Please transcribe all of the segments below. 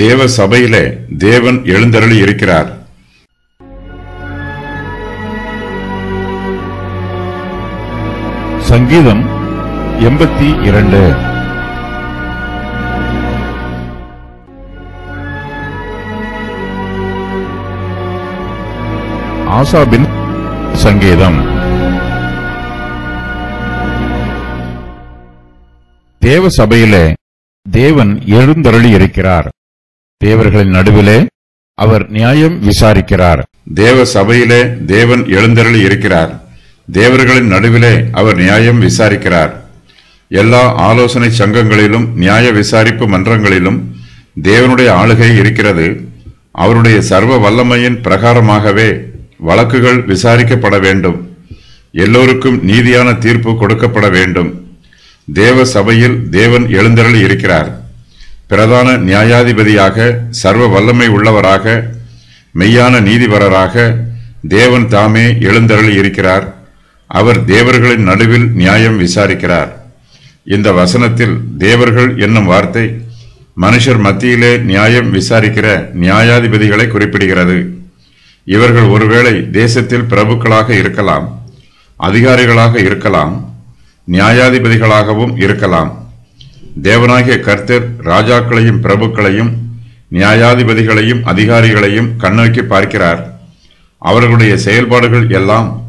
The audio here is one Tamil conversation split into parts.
தேவ சபையிலே தேவன் எழுந்தருளி இருக்கிறார். சங்கீதம் எண்பத்தி இரண்டு. ஆசாபின் சங்கீதம். தேவ சபையிலே தேவன் எழுந்தருளி இருக்கிறார். தேவர்களின் நடுவிலே அவர் நியாயம் விசாரிக்கிறார். தேவ சபையிலே தேவன் எழுந்தருளி இருக்கிறார். தேவர்களின் நடுவிலே அவர் நியாயம் விசாரிக்கிறார். எல்லா ஆலோசனை சங்கங்களிலும் நியாய விசாரிப்பு மன்றங்களிலும் தேவனுடைய ஆளுகை இருக்கிறது. அவருடைய சர்வ வல்லமையின் பிரகாரமாகவே வழக்குகள் விசாரிக்கப்பட வேண்டும். எல்லோருக்கும் நீதியான தீர்ப்பு கொடுக்கப்பட வேண்டும். தேவ சபையில் தேவன் எழுந்தருளி இருக்கிறார். பிரதான நியாயாதிபதியாக சர்வ வல்லமை உள்ளவராக மெய்யான நீதிபரராக தேவன் தாமே எழுந்தருளி இருக்கிறார். அவர் தேவர்களின் நடுவில் நியாயம் விசாரிக்கிறார். இந்த வசனத்தில் தேவர்கள் என்னும் வார்த்தை மனுஷர் மத்தியிலே நியாயம் விசாரிக்கிற நியாயாதிபதிகளை குறிப்பிடுகிறது. இவர்கள் ஒருவேளை தேசத்தில் பிரபுக்களாக இருக்கலாம் அதிகாரிகளாக இருக்கலாம் நியாயாதிபதிகளாகவும் இருக்கலாம். தேவனாகிய கர்த்தர் ராஜாக்களையும் பிரபுக்களையும் நியாயாதிபதிகளையும் அதிகாரிகளையும் கண்ணோக்கி பார்க்கிறார். அவர்களுடைய செயல்பாடுகள் எல்லாம்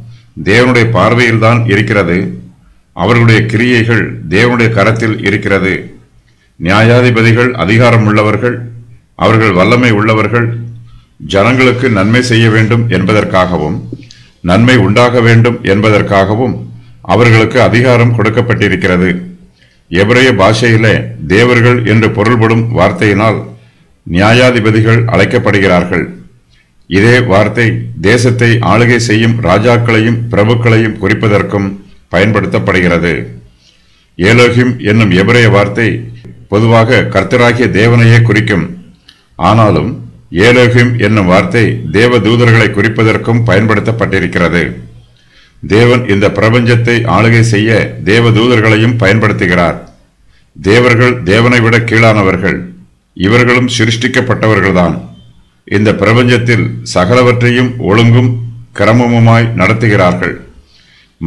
தேவனுடைய பார்வையில்தான் இருக்கிறது. அவர்களுடைய கிரியைகள் தேவனுடைய கரத்தில் இருக்கிறது. நியாயாதிபதிகள் அதிகாரம் உள்ளவர்கள் அவர்கள் வல்லமை உள்ளவர்கள் ஜனங்களுக்கு நன்மை செய்ய வேண்டும் என்பதற்காகவும் நன்மை உண்டாக வேண்டும் என்பதற்காகவும் அவர்களுக்கு அதிகாரம் கொடுக்கப்பட்டிருக்கிறது. எவரைய பாஷையிலே தேவர்கள் என்று பொருள்படும் வார்த்தையினால் நியாயாதிபதிகள் அழைக்கப்படுகிறார்கள். இதே வார்த்தை தேசத்தை ஆளுகை செய்யும் ராஜாக்களையும் பிரபுக்களையும் குறிப்பதற்கும் பயன்படுத்தப்படுகிறது. ஏலோகிம் என்னும் எபிரேய வார்த்தை பொதுவாக கர்த்தராகிய தேவனையே குறிக்கும். ஆனாலும் ஏலோகிம் என்னும் வார்த்தை தேவ தூதர்களை குறிப்பதற்கும் பயன்படுத்தப்பட்டிருக்கிறது. தேவன் இந்த பிரபஞ்சத்தை ஆளுகை செய்ய தேவ தூதர்களையும் பயன்படுத்துகிறார். தேவர்கள் தேவனை விட கீழானவர்கள். இவர்களும் சிருஷ்டிக்கப்பட்டவர்கள்தான். இந்த பிரபஞ்சத்தில் சகலவற்றையும் ஒழுங்கும் கிரமமுமாய் நடத்துகிறார்கள்.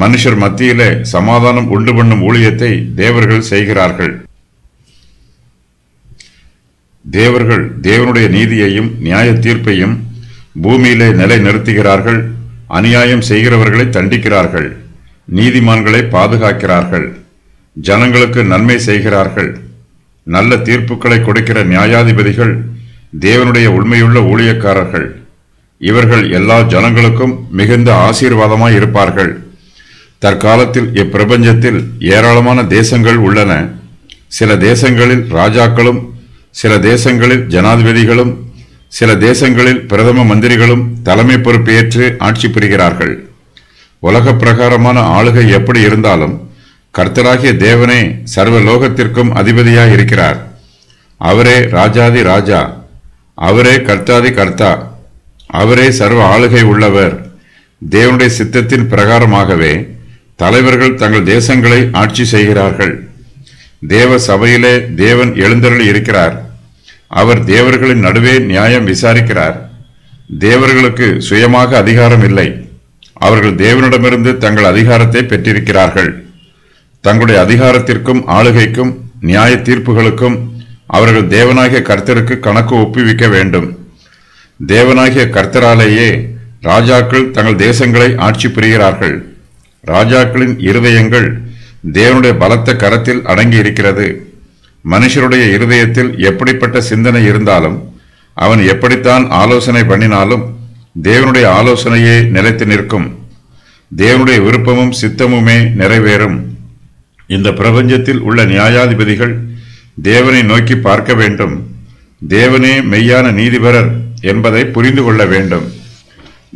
மனுஷர் மத்தியிலே சமாதானம் உண்டு பண்ணும் ஊழியத்தை தேவர்கள் செய்கிறார்கள். தேவர்கள் தேவனுடைய நீதியையும் நியாய தீர்ப்பையும் பூமியிலே நிலை நிறுத்துகிறார்கள் அநியாயம் செய்கிறவர்களை தண்டிக்கிறார்கள். நீதிமான்களை பாதுகாக்கிறார்கள். ஜனங்களுக்கு நன்மை செய்கிறார்கள். நல்ல தீர்ப்புகளை கொடுக்கிற நியாயாதிபதிகள் தேவனுடைய உண்மையுள்ள ஊழியக்காரர்கள். இவர்கள் எல்லா ஜனங்களுக்கும் மிகுந்த ஆசீர்வாதமாய் இருப்பார்கள். தற்காலத்தில் இப்பிரபஞ்சத்தில் ஏராளமான தேசங்கள் உள்ளன. சில தேசங்களில் ராஜாக்களும் சில தேசங்களில் ஜனாதிபதிகளும் சில தேசங்களில் பிரதம மந்திரிகளும் தலைமை பொறுப்பேற்று ஆட்சி புரிகிறார்கள். உலக பிரகாரமான ஆளுகை எப்படி இருந்தாலும் கர்த்தராகிய தேவனே சர்வ லோகத்திற்கும் அதிபதியாய் இருக்கிறார் அவரே ராஜாதி ராஜா. அவரே கர்த்தாதி கர்த்தா. அவரே சர்வ ஆளுகை உள்ளவர். தேவனுடைய சித்தத்தின் பிரகாரமாகவே தலைவர்கள் தங்கள் தேசங்களை ஆட்சி செய்கிறார்கள். தேவ சபையிலே தேவன் எழுந்தருளி இருக்கிறார். அவர் தேவர்களின் நடுவே நியாயம் விசாரிக்கிறார். தேவர்களுக்கு சுயமாக அதிகாரம் இல்லை. அவர்கள் தேவனிடமிருந்து தங்கள் அதிகாரத்தை பெற்றிருக்கிறார்கள். தங்களுடைய அதிகாரத்திற்கும் ஆளுகைக்கும் நியாய தீர்ப்புகளுக்கும் அவர்கள் தேவனாகிய கர்த்தருக்கு கணக்கு ஒப்புவிக்க வேண்டும். தேவனாகிய கர்த்தராலேயே ராஜாக்கள் தங்கள் தேசங்களை ஆட்சி புரிகிறார்கள். ராஜாக்களின் இருதயங்கள் தேவனுடைய பலத்த கரத்தில் அடங்கி இருக்கிறது மனுஷருடைய இருதயத்தில் எப்படிப்பட்ட சிந்தனை இருந்தாலும் அவன் எப்படித்தான் ஆலோசனை பண்ணினாலும் தேவனுடைய ஆலோசனையே நிலைத்து நிற்கும். தேவனுடைய விருப்பமும் சித்தமுமே நிறைவேறும். இந்த பிரபஞ்சத்தில் உள்ள நியாயாதிபதிகள் தேவனை நோக்கி பார்க்க வேண்டும். தேவனே மெய்யான நீதிபரர் என்பதை புரிந்து கொள்ள வேண்டும்.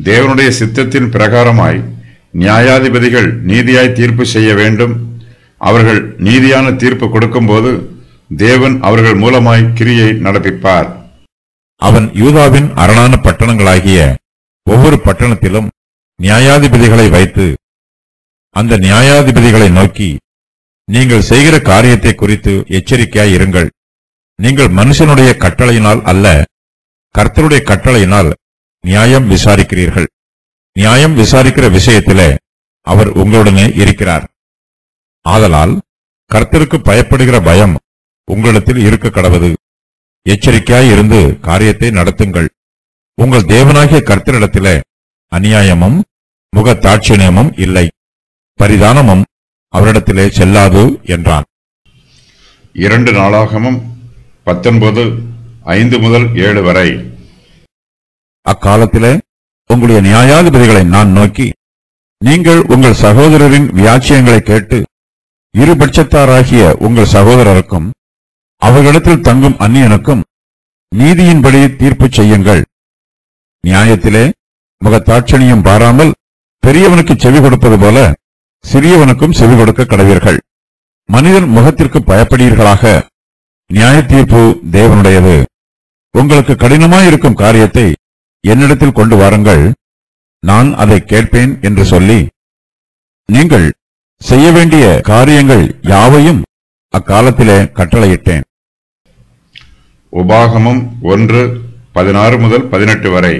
தேவனுடைய சித்தத்தின் பிரகாரமாய் நியாயாதிபதிகள் நீதியாய் தீர்ப்பு செய்ய வேண்டும். அவர்கள் நீதியான தீர்ப்பு கொடுக்கும்போது தேவன் அவர்கள் மூலமாய் கிரியை நடப்பிப்பார். அவன் யூதாவின் அரணான பட்டணங்களாகிய ஒவ்வொரு பட்டணத்திலும் நியாயாதிபதிகளை வைத்து அந்த நியாயாதிபதிகளை நோக்கி நீங்கள் செய்கிற காரியத்தை குறித்து எச்சரிக்கையாய் இருங்கள். நீங்கள் மனுஷனுடைய கட்டளையினால் அல்ல கர்த்தருடைய கட்டளையினால் நியாயம் விசாரிக்கிறீர்கள். நியாயம் விசாரிக்கிற விஷயத்தில அவர் உங்களுடனே இருக்கிறார். ஆதலால் கர்த்தருக்கு பயப்படுகிற பயம் உங்களிடத்தில் இருக்க கடவது. எச்சரிக்கையாய் இருந்து காரியத்தை நடத்துங்கள். உங்கள் தேவனாகிய கர்த்தரிடத்திலே அநியாயமும் முகத்தாட்சியமும் இல்லை. பரிதானமும் அவரிடத்திலே செல்லாது என்றான். இரண்டு நாளாகமும் பத்தொன்பது ஐந்து முதல் ஏழு வரை. அக்காலத்திலே உங்களுடைய நியாயாதிபதிகளை நான் நோக்கி நீங்கள் உங்கள் சகோதரரின் வியாச்சியங்களை கேட்டு இருபட்சத்தாராகிய உங்கள் சகோதரருக்கும் அவர்களிடத்தில் தங்கும் அந்நியனுக்கும் நீதியின்படி தீர்ப்பு செய்யுங்கள். நியாயத்திலே முகத்தாட்சணியம் பாராமல் பெரியவனுக்கு செவி கொடுப்பது போல சிறியவனுக்கும் செவி கொடுக்க கடவீர்கள். மனிதன் முகத்திற்கு பயப்படுவீர்களாக நியாய தீர்ப்பு தேவனுடையது. உங்களுக்கு கடினமாயிருக்கும் காரியத்தை என்னிடத்தில் கொண்டு வாருங்கள். நான் அதை கேட்பேன் என்று சொல்லி நீங்கள் செய்ய வேண்டிய காரியங்கள் யாவையும் அக்காலத்திலே கட்டளையிட்டேன். உபாகமம் ஒன்று பதினாறு முதல் பதினெட்டு வரை.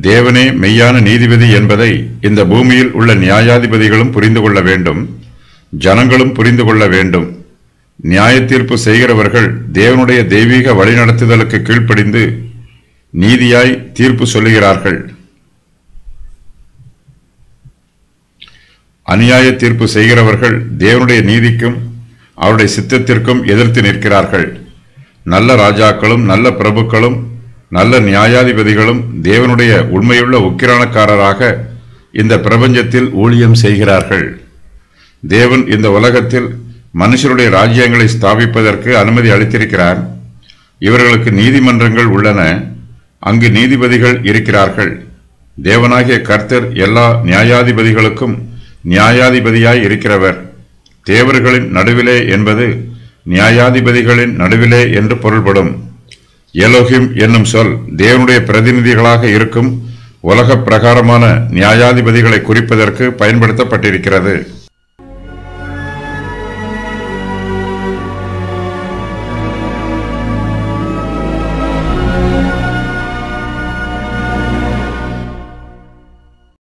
தேவனே மெய்யான நீதிபதி என்பதை இந்த பூமியில் உள்ள நியாயாதிபதிகளும் புரிந்து கொள்ள வேண்டும் ஜனங்களும் புரிந்து கொள்ள வேண்டும். நியாய தீர்ப்பு செய்கிறவர்கள் தேவனுடைய தெய்வீக வழிநடத்துதலுக்கு கீழ்ப்படிந்து நீதியாய் தீர்ப்பு சொல்லுகிறார்கள். அநியாய தீர்ப்பு செய்கிறவர்கள் தேவனுடைய நீதிக்கும் அவருடைய சித்தத்திற்கும் எதிர்த்து நிற்கிறார்கள். நல்ல ராஜாக்களும் நல்ல பிரபுக்களும் நல்ல நியாயாதிபதிகளும் தேவனுடைய உண்மையுள்ள உக்கிரானக்காரராக இந்த பிரபஞ்சத்தில் ஊழியம் செய்கிறார்கள். தேவன் இந்த உலகத்தில் மனுஷருடைய ராஜ்யங்களை ஸ்தாபிப்பதற்கு அனுமதி அளித்திருக்கிறார். இவர்களுக்கு நீதிமன்றங்கள் உள்ளன. அங்கு நீதிபதிகள் இருக்கிறார்கள். தேவனாகிய கர்த்தர் எல்லா நியாயாதிபதிகளுக்கும் நியாயாதிபதியாய் இருக்கிறவர். தேவர்களின் நடுவிலே என்பது நியாயாதிபதிகளின் நடுவிலே என்று பொருள்படும். எலோஹிம் என்னும் சொல் தேவனுடைய பிரதிநிதிகளாக இருக்கும் உலக பிரகாரமான நியாயாதிபதிகளை குறிப்பதற்கு பயன்படுத்தப்பட்டிருக்கிறது.